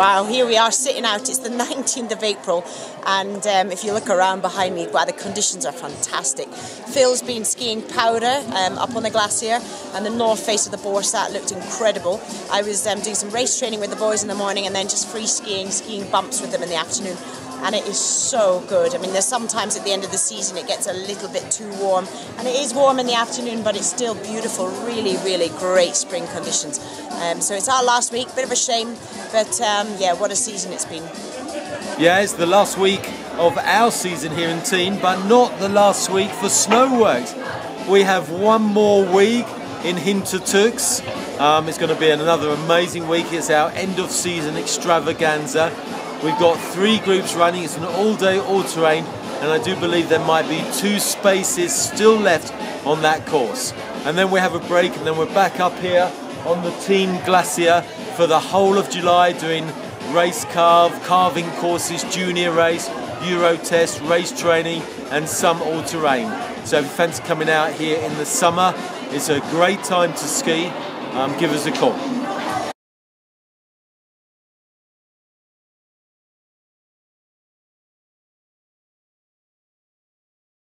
Wow, here we are sitting out. It's the 19th of April, and um, if you look around behind me, wow, the conditions are fantastic. Phil's been skiing powder um, up on the glacier, and the north face of the Borsat looked incredible. I was um, doing some race training with the boys in the morning, and then just free skiing, skiing bumps with them in the afternoon and it is so good. I mean, there's sometimes at the end of the season it gets a little bit too warm, and it is warm in the afternoon, but it's still beautiful. Really, really great spring conditions. Um, so it's our last week, bit of a shame, but um, yeah, what a season it's been. Yeah, it's the last week of our season here in Tignes, but not the last week for Snoworks. We have one more week in Hintertux. Um, it's going to be another amazing week. It's our end of season extravaganza. We've got three groups running. It's an all-day, all-terrain, and I do believe there might be two spaces still left on that course. And then we have a break, and then we're back up here on the Tignes Glacier for the whole of July doing race carve, carving courses, junior race, Euro test, race training, and some all-terrain. So if you fancy coming out here in the summer, it's a great time to ski. Um, give us a call.